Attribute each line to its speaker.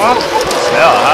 Speaker 1: Smell huh?